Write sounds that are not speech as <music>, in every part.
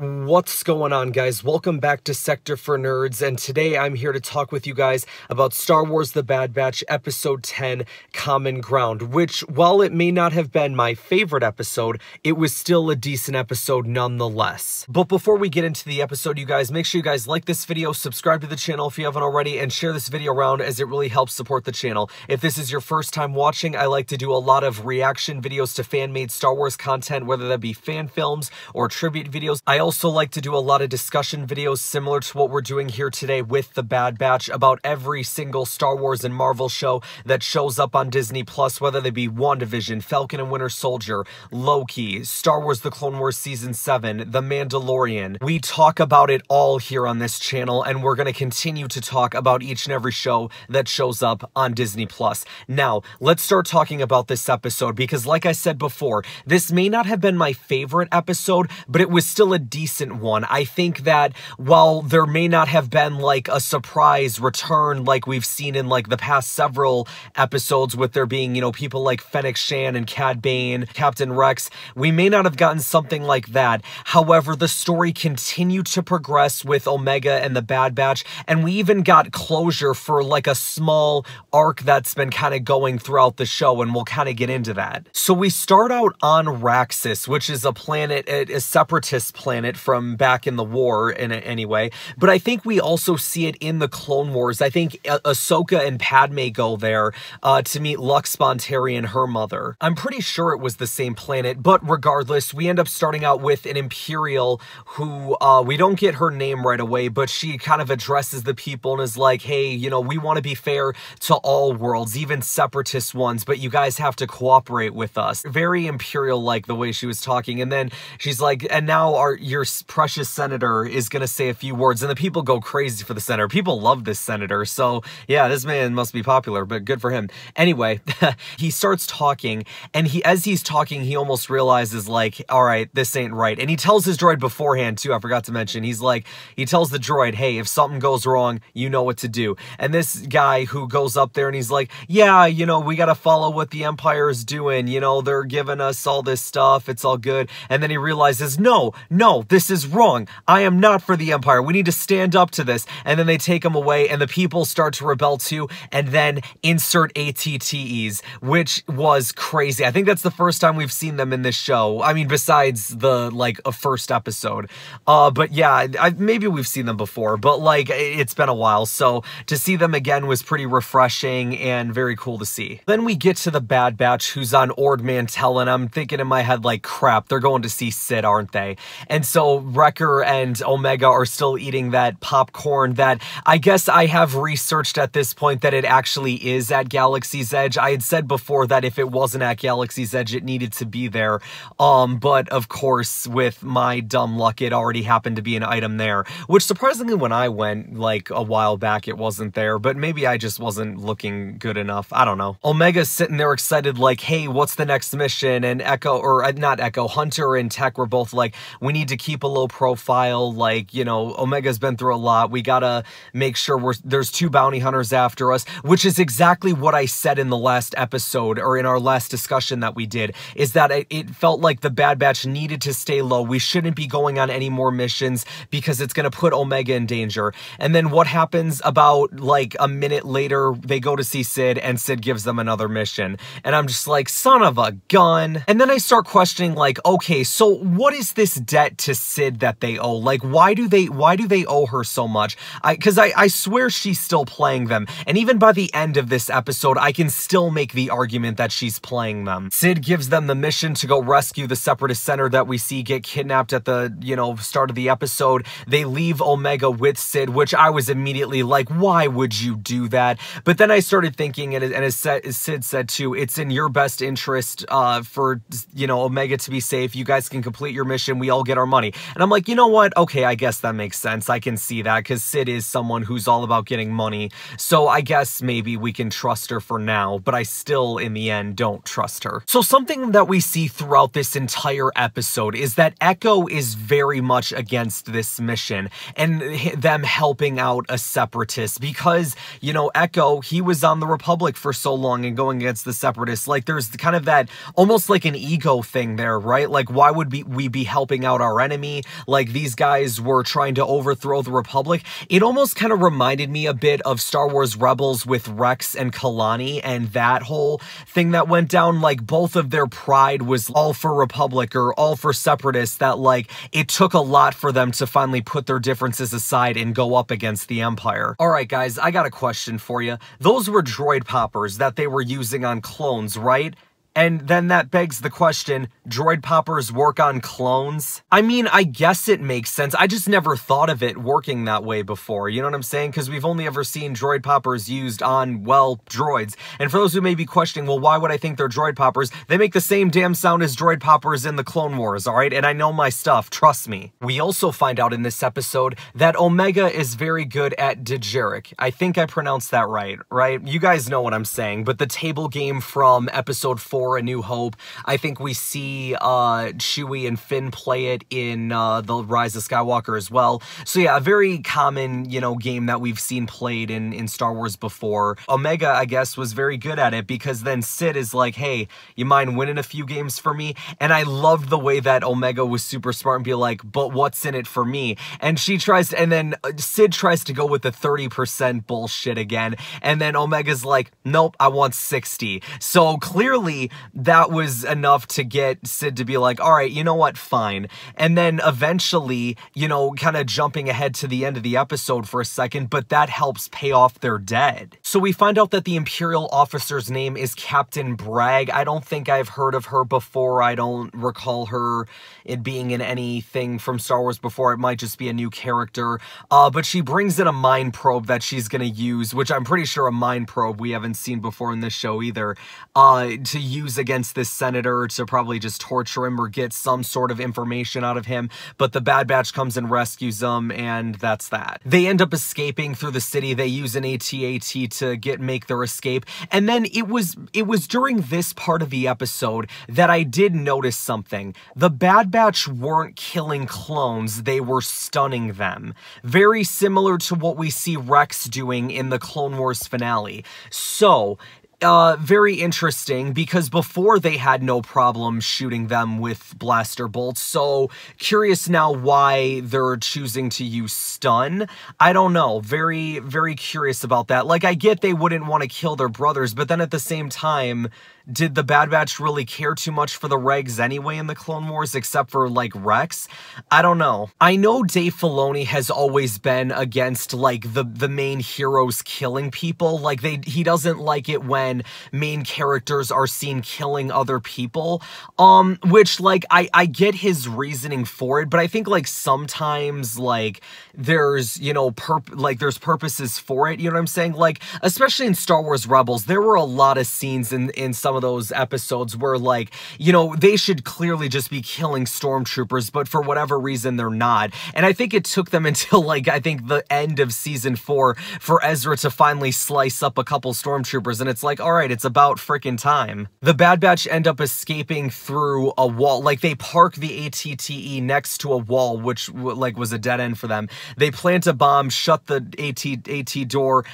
What's going on guys? Welcome back to Sector4Nerds and today I'm here to talk with you guys about Star Wars The Bad Batch Episode 10 Common Ground, which while it may not have been my favorite episode, it was still a decent episode nonetheless. But before we get into the episode, you guys, make sure you guys like this video, subscribe to the channel if you haven't already, and share this video around as it really helps support the channel. If this is your first time watching, I like to do a lot of reaction videos to fan-made Star Wars content, whether that be fan films or tribute videos. I also like to do a lot of discussion videos similar to what we're doing here today with The Bad Batch about every single Star Wars and Marvel show that shows up on Disney Plus, whether they be WandaVision, Falcon and Winter Soldier, Loki, Star Wars The Clone Wars Season 7, The Mandalorian. We talk about it all here on this channel, and we're going to continue to talk about each and every show that shows up on Disney Plus. Now, let's start talking about this episode because like I said before, this may not have been my favorite episode, but it was still a decent one. I think that while there may not have been like a surprise return like we've seen in like the past several episodes with there being, you know, people like Fennec Shand and Cad Bane, Captain Rex, we may not have gotten something like that. However, the story continued to progress with Omega and the Bad Batch, and we even got closure for like a small arc that's been kind of going throughout the show, and we'll kind of get into that. So we start out on Raxus, which is a planet, a separatist planet from back in the war in it anyway. But I think we also see it in the Clone Wars. I think ah Ahsoka and Padme go there uh, to meet Lux Bonteri and her mother. I'm pretty sure it was the same planet, but regardless, we end up starting out with an Imperial who uh, we don't get her name right away, but she kind of addresses the people and is like, hey, you know, we want to be fair to all worlds, even separatist ones, but you guys have to cooperate with us. Very Imperial-like the way she was talking. And then she's like, and now our your precious senator is going to say a few words, and the people go crazy for the senator. People love this senator, so yeah, this man must be popular, but good for him. Anyway, <laughs> he starts talking, and he as he's talking, he almost realizes, like, all right, this ain't right. And he tells his droid beforehand, too, I forgot to mention. He's like, he tells the droid, hey, if something goes wrong, you know what to do. And this guy who goes up there and he's like, yeah, you know, we got to follow what the Empire is doing. You know, they're giving us all this stuff. It's all good. And then he realizes, no, no, this is wrong. I am not for the Empire. We need to stand up to this. And then they take him away and the people start to rebel too. And then insert ATTEs, which was crazy. I think that's the first time we've seen them in this show. I mean, besides the, like, a first episode. Uh, but yeah, I, maybe we've seen them before, but like, it's been a while. So to see them again was pretty refreshing and very cool to see. Then we get to the Bad Batch who's on Ord Mantell and I'm thinking in my head, like, crap, they're going to see Cid, aren't they? And so Wrecker and Omega are still eating that popcorn that I guess I have researched at this point that it actually is at Galaxy's Edge. I had said before that if it wasn't at Galaxy's Edge, it needed to be there. Um, but of course, with my dumb luck, it already happened to be an item there, which surprisingly when I went like a while back, it wasn't there, but maybe I just wasn't looking good enough. I don't know. Omega's sitting there excited like, hey, what's the next mission? And Echo, or uh, not Echo, Hunter and Tech were both like, we need to keep a low profile. Like, you know, Omega's been through a lot. We gotta make sure we're there's two bounty hunters after us, which is exactly what I said in the last episode or in our last discussion that we did, is that it, it felt like the Bad Batch needed to stay low. We shouldn't be going on any more missions because it's gonna put Omega in danger. And then what happens about like a minute later, they go to see Cid and Cid gives them another mission. And I'm just like, son of a gun. And then I start questioning like, okay, so what is this debt to Cid that they owe? Like, why do they why do they owe her so much? I because I, I swear she's still playing them. And even by the end of this episode, I can still make the argument that she's playing them. Cid gives them the mission to go rescue the separatist center that we see get kidnapped at the, you know, start of the episode. They leave Omega with Cid, which I was immediately like, why would you do that? But then I started thinking, and, and as Cid said too, it's in your best interest uh, for, you know, Omega to be safe. You guys can complete your mission. We all get our money. And I'm like, you know what? Okay, I guess that makes sense. I can see that because Cid is someone who's all about getting money. So I guess maybe we can trust her for now, but I still, in the end, don't trust her. So something that we see throughout this entire episode is that Echo is very much against this mission and them helping out a separatist because, you know, Echo, he was on the Republic for so long and going against the separatists. Like there's kind of that almost like an ego thing there, right? Like why would we be helping out our enemy, like these guys were trying to overthrow the Republic. It almost kind of reminded me a bit of Star Wars Rebels with Rex and Kalani and that whole thing that went down. Like both of their pride was all for Republic or all for separatists that like it took a lot for them to finally put their differences aside and go up against the Empire. All right, guys, I got a question for you. Those were droid poppers that they were using on clones, right? And then that begs the question, droid poppers work on clones? I mean, I guess it makes sense. I just never thought of it working that way before. You know what I'm saying? Because we've only ever seen droid poppers used on, well, droids. And for those who may be questioning, well, why would I think they're droid poppers? They make the same damn sound as droid poppers in the Clone Wars, all right? And I know my stuff, trust me. We also find out in this episode that Omega is very good at Dejarik. I think I pronounced that right, right? You guys know what I'm saying, but the table game from episode 4 a New Hope. I think we see uh, Chewie and Finn play it in uh, The Rise of Skywalker as well. So yeah, a very common, you know, game that we've seen played in, in Star Wars before. Omega, I guess, was very good at it because then Cid is like, hey, you mind winning a few games for me? And I loved the way that Omega was super smart and be like, but what's in it for me? And she tries to, and then uh, Cid tries to go with the 30% bullshit again. And then Omega's like, nope, I want 60. So clearly that was enough to get Cid to be like, all right, you know what, fine. And then eventually, you know, kind of jumping ahead to the end of the episode for a second, but that helps pay off their debt. So we find out that the Imperial officer's name is Captain Bragg. I don't think I've heard of her before. I don't recall her it being in anything from Star Wars before. It might just be a new character. Uh, but she brings in a mind probe that she's going to use, which I'm pretty sure a mind probe we haven't seen before in this show either, uh, to use use against this senator to probably just torture him or get some sort of information out of him, but the Bad Batch comes and rescues them, and that's that. They end up escaping through the city. They use an AT-AT to get make their escape, and then it was it was during this part of the episode that I did notice something. The Bad Batch weren't killing clones, they were stunning them. Very similar to what we see Rex doing in the Clone Wars finale. So, uh, very interesting because before they had no problem shooting them with blaster bolts. So curious now why they're choosing to use stun. I don't know. Very, very curious about that. Like, I get they wouldn't want to kill their brothers, but then at the same time, did the Bad Batch really care too much for the regs anyway in the Clone Wars, except for, like, Rex? I don't know. I know Dave Filoni has always been against, like, the, the main heroes killing people. Like, they he doesn't like it when main characters are seen killing other people. Um, which, like, I, I get his reasoning for it, but I think, like, sometimes, like, there's, you know, perp like, there's purposes for it, you know what I'm saying? Like, especially in Star Wars Rebels, there were a lot of scenes in, in some of of those episodes where like, you know, they should clearly just be killing stormtroopers, but for whatever reason they're not. And I think it took them <laughs> until like, I think the end of season four for Ezra to finally slice up a couple stormtroopers. And it's like, all right, it's about freaking time. The Bad Batch end up escaping through a wall. Like they park the ATTE next to a wall, which like was a dead end for them. They plant a bomb, shut the AT, AT door,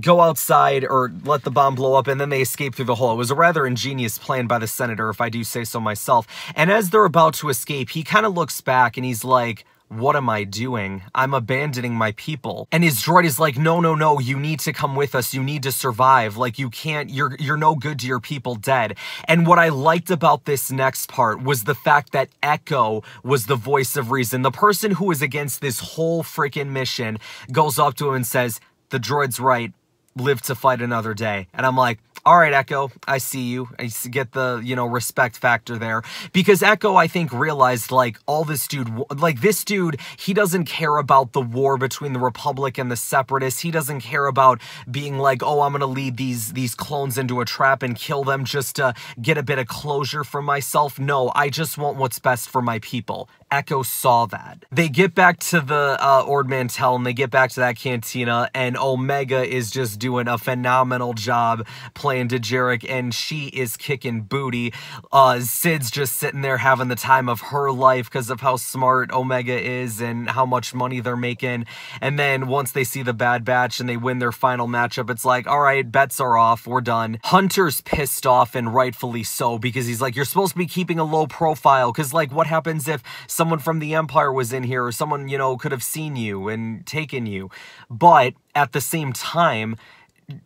go outside or let the bomb blow up and then they escape through the hole. It was a rather ingenious plan by the senator, if I do say so myself. And as they're about to escape, he kind of looks back and he's like, what am I doing? I'm abandoning my people. And his droid is like, no, no, no, you need to come with us. You need to survive. Like you can't, you're, you're no good to your people dead. And what I liked about this next part was the fact that Echo was the voice of reason. The person who is against this whole freaking mission goes up to him and says, the droid's right live to fight another day. And I'm like, all right, Echo, I see you. I get the, you know, respect factor there. Because Echo, I think, realized, like, all this dude, like, this dude, he doesn't care about the war between the Republic and the Separatists. He doesn't care about being like, oh, I'm going to lead these, these clones into a trap and kill them just to get a bit of closure for myself. No, I just want what's best for my people. Echo saw that. They get back to the uh, Ord Mantell and they get back to that cantina and Omega is just doing a phenomenal job playing playing Dejarik, and she is kicking booty. Uh, Cid's just sitting there having the time of her life because of how smart Omega is and how much money they're making. And then once they see the Bad Batch and they win their final matchup, it's like, all right, bets are off. We're done. Hunter's pissed off and rightfully so because he's like, you're supposed to be keeping a low profile because, like, what happens if someone from the Empire was in here or someone, you know, could have seen you and taken you? But at the same time,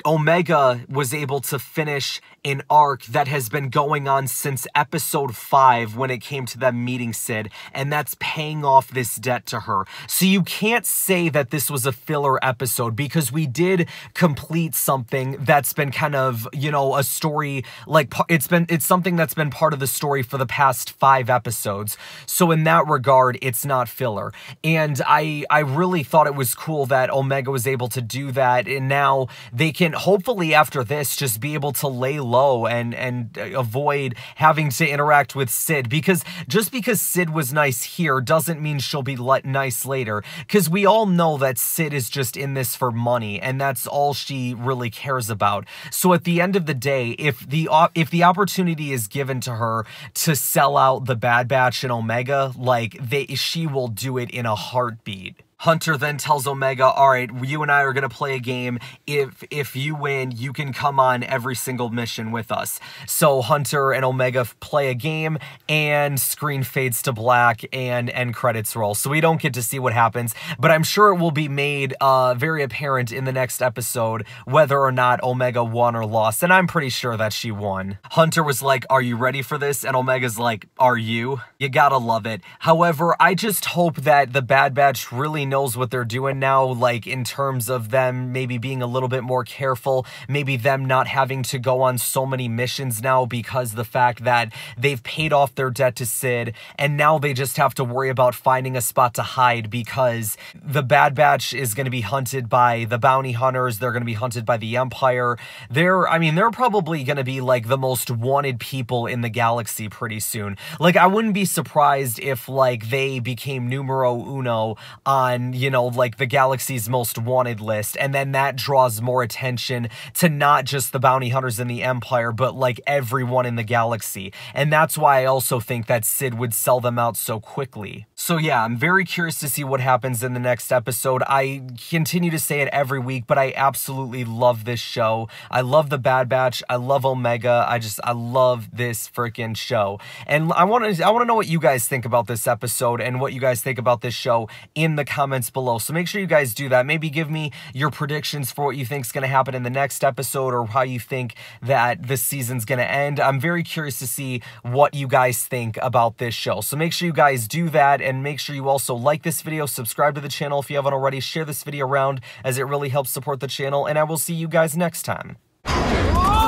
Omega was able to finish an arc that has been going on since episode 5 when it came to them meeting Cid, and that's paying off this debt to her. So you can't say that this was a filler episode because we did complete something that's been kind of, you know, a story like it's been it's something that's been part of the story for the past 5 episodes. So in that regard, it's not filler. And I I really thought it was cool that Omega was able to do that and now they can hopefully after this just be able to lay low and and avoid having to interact with Cid because just because Cid was nice here doesn't mean she'll be let nice later because we all know that Cid is just in this for money and that's all she really cares about. So at the end of the day, if the if the opportunity is given to her to sell out the Bad Batch and Omega, like they she will do it in a heartbeat. Hunter then tells Omega, all right, you and I are going to play a game. If if you win, you can come on every single mission with us. So Hunter and Omega play a game and screen fades to black and end credits roll. So we don't get to see what happens, but I'm sure it will be made uh, very apparent in the next episode whether or not Omega won or lost. And I'm pretty sure that she won. Hunter was like, are you ready for this? And Omega's like, are you? You gotta love it. However, I just hope that the Bad Batch really knows what they're doing now, like in terms of them maybe being a little bit more careful, maybe them not having to go on so many missions now because the fact that they've paid off their debt to Cid and now they just have to worry about finding a spot to hide because the Bad Batch is going to be hunted by the bounty hunters, they're going to be hunted by the Empire. They're, I mean, they're probably going to be like the most wanted people in the galaxy pretty soon. Like, I wouldn't be surprised if like they became numero uno on on, you know, like the galaxy's most wanted list. And then that draws more attention to not just the bounty hunters in the Empire, but like everyone in the galaxy. And that's why I also think that Cid would sell them out so quickly. So yeah, I'm very curious to see what happens in the next episode. I continue to say it every week, but I absolutely love this show. I love the Bad Batch. I love Omega. I just I love this freaking show. And I want to I want to know what you guys think about this episode and what you guys think about this show in the comments comments below. So make sure you guys do that. Maybe give me your predictions for what you think is going to happen in the next episode or how you think that this season's going to end. I'm very curious to see what you guys think about this show. So make sure you guys do that and make sure you also like this video, subscribe to the channel if you haven't already, share this video around as it really helps support the channel, and I will see you guys next time.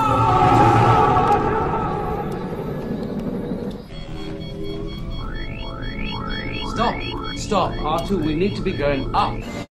Stop! Stop, R2, we need to be going up.